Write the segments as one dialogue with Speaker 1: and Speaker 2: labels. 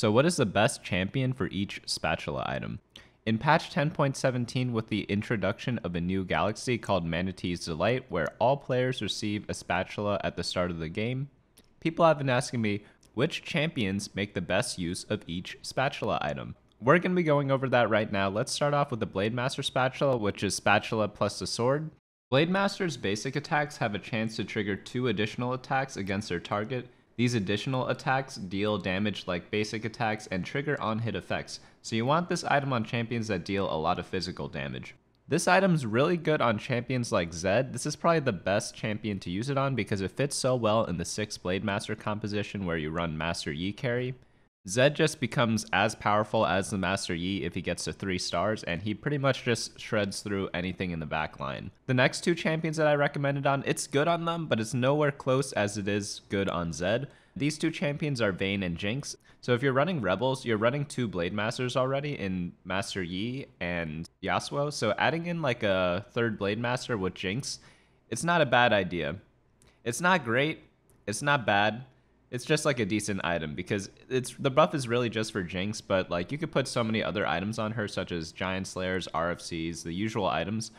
Speaker 1: So what is the best champion for each spatula item? In patch 10.17 with the introduction of a new galaxy called Manatee's Delight where all players receive a spatula at the start of the game, people have been asking me which champions make the best use of each spatula item. We're going to be going over that right now. Let's start off with the Blade Master spatula, which is spatula plus a sword. Blade Master's basic attacks have a chance to trigger two additional attacks against their target. These additional attacks deal damage like basic attacks and trigger on-hit effects, so you want this item on champions that deal a lot of physical damage. This item's really good on champions like Zed. This is probably the best champion to use it on because it fits so well in the 6 Blade Master composition where you run Master Yi carry. Zed just becomes as powerful as the Master Yi if he gets to 3 stars, and he pretty much just shreds through anything in the back line. The next two champions that I recommended on, it's good on them, but it's nowhere close as it is good on Zed. These two champions are Vayne and Jinx. So if you're running Rebels, you're running two Blade Masters already in Master Yi and Yasuo. So adding in like a third Blade Master with Jinx, it's not a bad idea. It's not great, it's not bad, it's just like a decent item because it's the buff is really just for Jinx, but like you could put so many other items on her, such as Giant Slayers, RFCs, the usual items,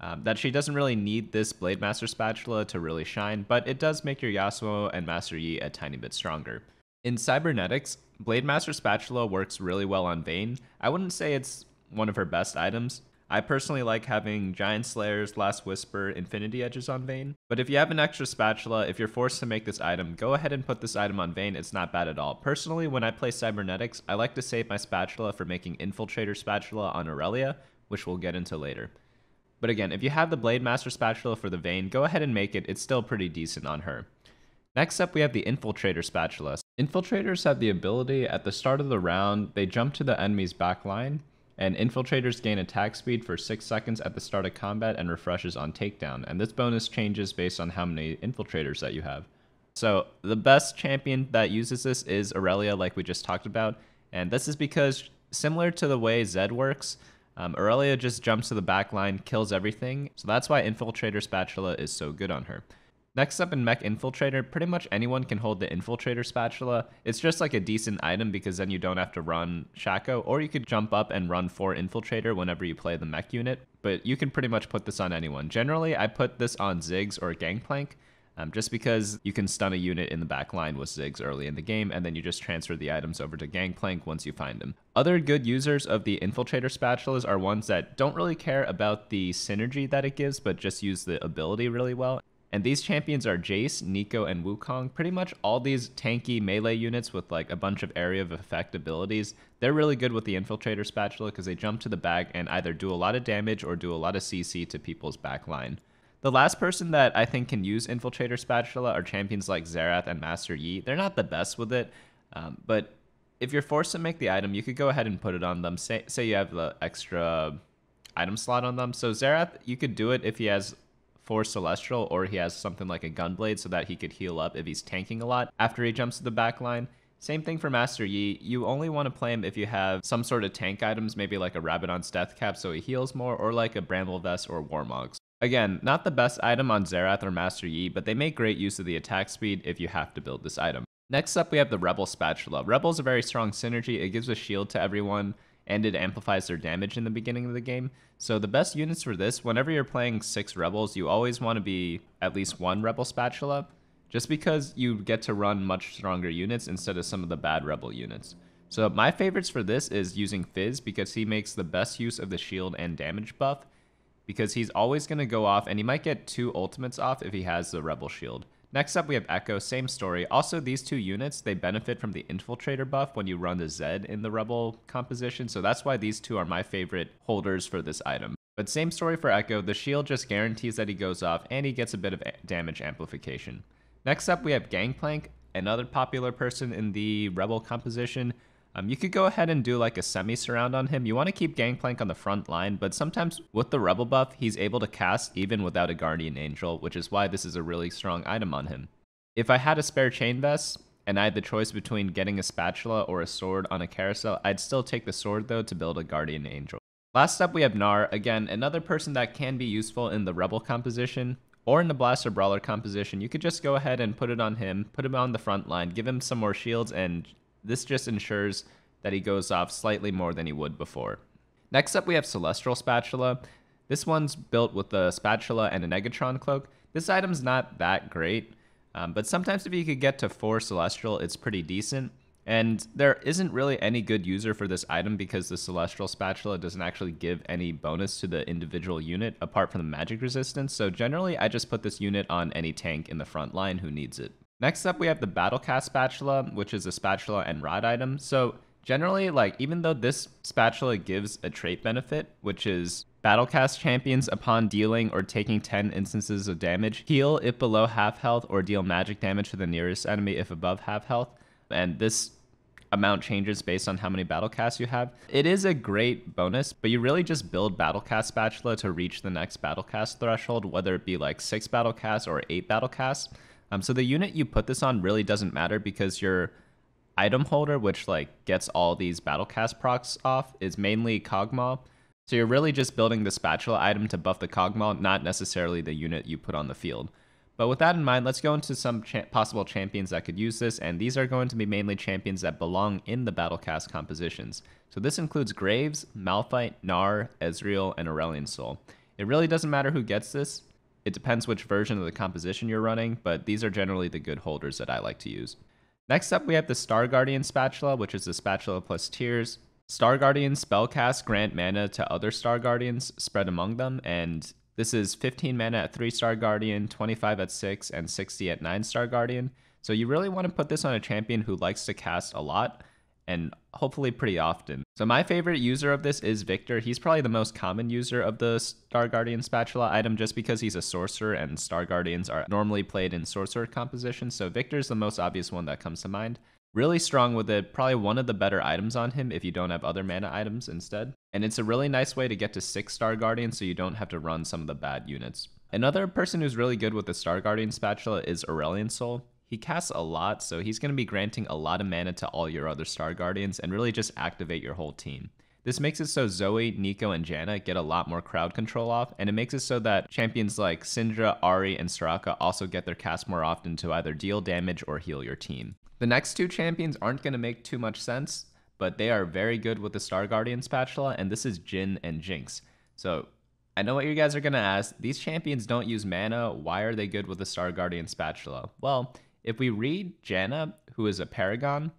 Speaker 1: um, that she doesn't really need this Blade Master spatula to really shine, but it does make your Yasuo and Master Yi a tiny bit stronger. In Cybernetics, Blade Master spatula works really well on Vayne. I wouldn't say it's one of her best items, I personally like having Giant Slayers, Last Whisper, Infinity Edges on Vayne. But if you have an extra spatula, if you're forced to make this item, go ahead and put this item on Vayne. It's not bad at all. Personally, when I play Cybernetics, I like to save my spatula for making Infiltrator spatula on Irelia, which we'll get into later. But again, if you have the Blade Master spatula for the Vayne, go ahead and make it. It's still pretty decent on her. Next up, we have the Infiltrator spatula. Infiltrators have the ability at the start of the round, they jump to the enemy's back line, and infiltrators gain attack speed for 6 seconds at the start of combat and refreshes on takedown, and this bonus changes based on how many infiltrators that you have. So the best champion that uses this is Irelia, like we just talked about, and this is because similar to the way Zed works, um, Irelia just jumps to the back line, kills everything, so that's why Infiltrator Spatula is so good on her. Next up in Mech Infiltrator, pretty much anyone can hold the Infiltrator Spatula. It's just like a decent item because then you don't have to run Shaco, or you could jump up and run for Infiltrator whenever you play the Mech unit, but you can pretty much put this on anyone. Generally, I put this on Ziggs or Gangplank, um, just because you can stun a unit in the back line with Ziggs early in the game, and then you just transfer the items over to Gangplank once you find them. Other good users of the Infiltrator Spatulas are ones that don't really care about the synergy that it gives, but just use the ability really well. And these champions are Jace, Neeko, and Wukong. Pretty much all these tanky melee units with like a bunch of area of effect abilities, they're really good with the Infiltrator Spatula because they jump to the bag and either do a lot of damage or do a lot of CC to people's backline. The last person that I think can use Infiltrator Spatula are champions like Xerath and Master Yi. They're not the best with it, um, but if you're forced to make the item, you could go ahead and put it on them. Say, say you have the extra item slot on them. So Xerath, you could do it if he has for Celestial, or he has something like a Gunblade so that he could heal up if he's tanking a lot after he jumps to the back line. Same thing for Master Yi. You only want to play him if you have some sort of tank items, maybe like a Rabadon's Death Cap so he heals more, or like a Bramble Vest or Warmogs. Again, not the best item on Xerath or Master Yi, but they make great use of the attack speed if you have to build this item. Next up, we have the Rebel Spatula. Rebel's a very strong synergy. It gives a shield to everyone and it amplifies their damage in the beginning of the game. So the best units for this, whenever you're playing six rebels, you always want to be at least one rebel spatula, just because you get to run much stronger units instead of some of the bad rebel units. So my favorites for this is using Fizz because he makes the best use of the shield and damage buff because he's always going to go off and he might get two ultimates off if he has the rebel shield. Next up, we have Ekko, same story. Also, these two units, they benefit from the Infiltrator buff when you run the Zed in the Rebel composition, so that's why these two are my favorite holders for this item. But same story for Ekko, the shield just guarantees that he goes off, and he gets a bit of damage amplification. Next up, we have Gangplank, another popular person in the Rebel composition. Um, you could go ahead and do like a semi-surround on him. You want to keep Gangplank on the front line, but sometimes with the Rebel buff, he's able to cast even without a Guardian Angel, which is why this is a really strong item on him. If I had a spare Chain Vest, and I had the choice between getting a spatula or a sword on a carousel, I'd still take the sword though to build a Guardian Angel. Last up we have Gnar, again, another person that can be useful in the Rebel composition, or in the Blaster Brawler composition. You could just go ahead and put it on him, put him on the front line, give him some more shields, and This just ensures that he goes off slightly more than he would before. Next up, we have Celestial Spatula. This one's built with a spatula and a Negatron cloak. This item's not that great, um, but sometimes if you could get to 4 Celestial, it's pretty decent. And there isn't really any good user for this item because the Celestial Spatula doesn't actually give any bonus to the individual unit apart from the magic resistance, so generally I just put this unit on any tank in the front line who needs it. Next up we have the Battlecast Spatula, which is a spatula and rod item. So generally, like even though this spatula gives a trait benefit, which is Battlecast champions upon dealing or taking 10 instances of damage, heal if below half health or deal magic damage to the nearest enemy if above half health. And this amount changes based on how many battle casts you have. It is a great bonus, but you really just build battle cast spatula to reach the next battle cast threshold, whether it be like six battle casts or eight battle casts. Um, so the unit you put this on really doesn't matter because your item holder, which like gets all these battlecast procs off, is mainly Kog'Maw. So you're really just building the spatula item to buff the Kog'Maw, not necessarily the unit you put on the field. But with that in mind, let's go into some cha possible champions that could use this, and these are going to be mainly champions that belong in the Battlecast compositions. So this includes Graves, Malphite, Gnar, Ezreal, and Aurelion Sol. It really doesn't matter who gets this, it depends which version of the composition you're running, but these are generally the good holders that I like to use. Next up, we have the Star Guardian Spatula, which is the spatula plus tears. Star Guardian spellcasts grant mana to other Star Guardians spread among them, and this is 15 mana at 3 Star Guardian, 25 at 6, and 60 at 9 Star Guardian. So you really want to put this on a champion who likes to cast a lot and hopefully pretty often. So my favorite user of this is Viktor. He's probably the most common user of the Star Guardian spatula item just because he's a sorcerer and Star Guardians are normally played in sorcerer compositions. So Viktor's the most obvious one that comes to mind. Really strong with it, probably one of the better items on him if you don't have other mana items instead. And it's a really nice way to get to 6 Star Guardian so you don't have to run some of the bad units. Another person who's really good with the Star Guardian spatula is Aurelion Sol. He casts a lot, so he's going to be granting a lot of mana to all your other Star Guardians and really just activate your whole team. This makes it so Zoe, Neeko, and Janna get a lot more crowd control off, and it makes it so that champions like Syndra, Ahri, and Soraka also get their cast more often to either deal damage or heal your team. The next two champions aren't going to make too much sense, but they are very good with the Star Guardian spatula, and this is Jhin and Jinx. So I know what you guys are going to ask. These champions don't use mana. Why are they good with the Star Guardian spatula? Well, if we read Janna, who is a Paragon,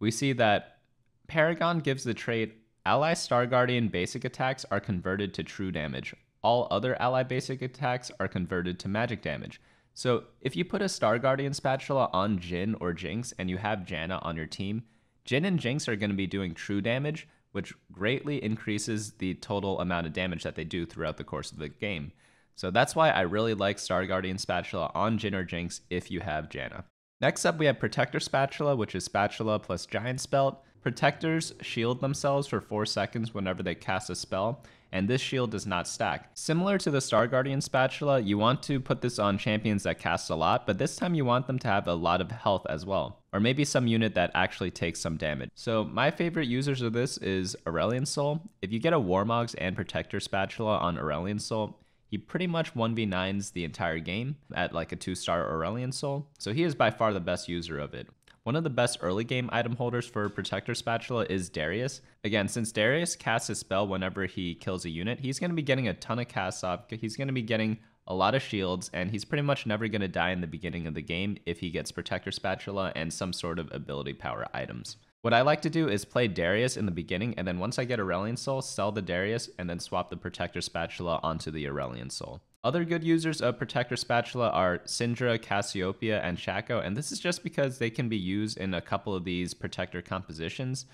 Speaker 1: we see that Paragon gives the trait Ally Star Guardian basic attacks are converted to true damage. All other ally basic attacks are converted to magic damage. So if you put a Star Guardian spatula on Jhin or Jinx and you have Janna on your team, Jhin and Jinx are going to be doing true damage, which greatly increases the total amount of damage that they do throughout the course of the game. So that's why I really like Star Guardian spatula on Jhin or Jinx if you have Janna. Next up, we have Protector Spatula, which is spatula plus Giant's Belt. Protectors shield themselves for 4 seconds whenever they cast a spell, and this shield does not stack. Similar to the Star Guardian Spatula, you want to put this on champions that cast a lot, but this time you want them to have a lot of health as well. Or maybe some unit that actually takes some damage. So my favorite users of this is Aurelion Sol. If you get a Warmogs and Protector Spatula on Aurelion Sol, he pretty much 1v9s the entire game at like a 2-star Aurelion Sol, so he is by far the best user of it. One of the best early game item holders for Protector Spatula is Darius. Again, since Darius casts a spell whenever he kills a unit, he's going to be getting a ton of casts off. He's going to be getting a lot of shields, and he's pretty much never going to die in the beginning of the game if he gets Protector Spatula and some sort of ability power items. What I like to do is play Darius in the beginning, and then once I get Aurelion Sol, sell the Darius, and then swap the Protector Spatula onto the Aurelion Sol. Other good users of Protector Spatula are Syndra, Cassiopeia, and Shaco, and this is just because they can be used in a couple of these Protector compositions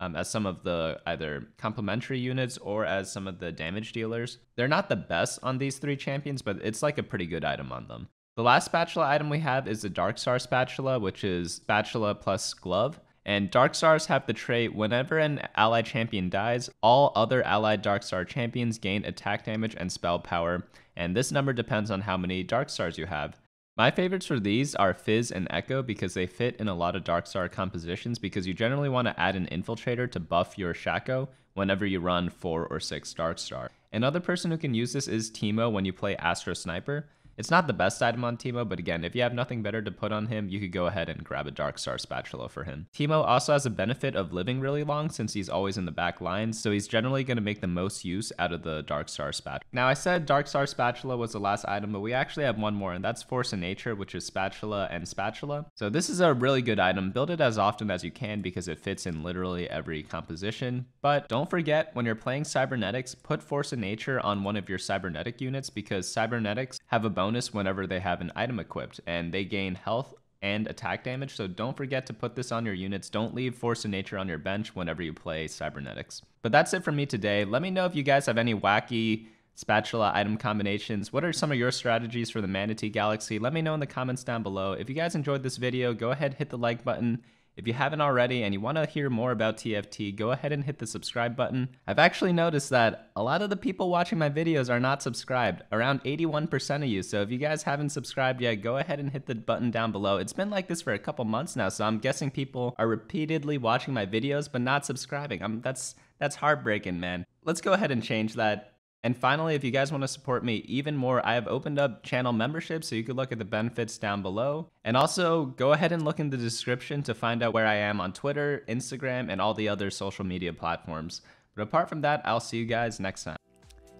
Speaker 1: um, as some of the either complementary units or as some of the damage dealers. They're not the best on these three champions, but it's like a pretty good item on them. The last spatula item we have is the Dark Star Spatula, which is spatula plus glove. And Dark Stars have the trait whenever an allied champion dies, all other allied Dark Star champions gain attack damage and spell power, and this number depends on how many Dark Stars you have. My favorites for these are Fizz and Ekko because they fit in a lot of Dark Star compositions because you generally want to add an Infiltrator to buff your Shaco whenever you run 4 or 6 Dark Star. Another person who can use this is Teemo when you play Astro Sniper. It's not the best item on Teemo, but again, if you have nothing better to put on him, you could go ahead and grab a Dark Star Spatula for him. Teemo also has a benefit of living really long since he's always in the back lines, so he's generally going to make the most use out of the Dark Star Spatula. Now, I said Dark Star Spatula was the last item, but we actually have one more, and that's Force of Nature, which is Spatula and Spatula. So this is a really good item. Build it as often as you can because it fits in literally every composition. But don't forget, when you're playing Cybernetics, put Force of Nature on one of your Cybernetic units because Cybernetics have a bonus whenever they have an item equipped, and they gain health and attack damage, so don't forget to put this on your units. Don't leave Force of Nature on your bench whenever you play Cybernetics. But that's it for me today. Let me know if you guys have any wacky spatula item combinations. What are some of your strategies for the Manatee Galaxy? Let me know in the comments down below. If you guys enjoyed this video, go ahead hit the like button. If you haven't already and you want to hear more about TFT, go ahead and hit the subscribe button. I've actually noticed that a lot of the people watching my videos are not subscribed, around 81% of you. So if you guys haven't subscribed yet, go ahead and hit the button down below. It's been like this for a couple months now, so I'm guessing people are repeatedly watching my videos but not subscribing. I'm, that's that's heartbreaking, man. Let's go ahead and change that. And finally, if you guys want to support me even more, I have opened up channel membership so you can look at the benefits down below. And also go ahead and look in the description to find out where I am on Twitter, Instagram, and all the other social media platforms. But apart from that, I'll see you guys next time.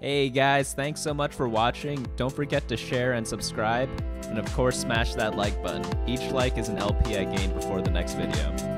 Speaker 1: Hey guys, thanks so much for watching. Don't forget to share and subscribe. And of course, smash that like button. Each like is an LP I gain before the next video.